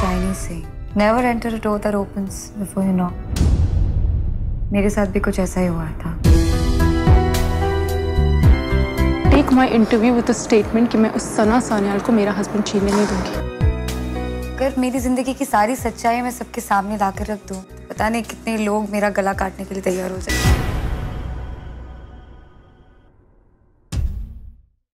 Chinese से। Never enter a door that opens before you know मेरे साथ भी कुछ ऐसा ही हुआ था। Take my interview with statement कि मैं उस सना सान्याल को मेरा हस्बैंड छीनने नहीं दूँगी। अगर मेरी ज़िंदगी की सारी सच्चाई मैं सबके सामने ला कर रख दूँ पता नहीं कितने लोग मेरा गला काटने के लिए तैयार हो जाए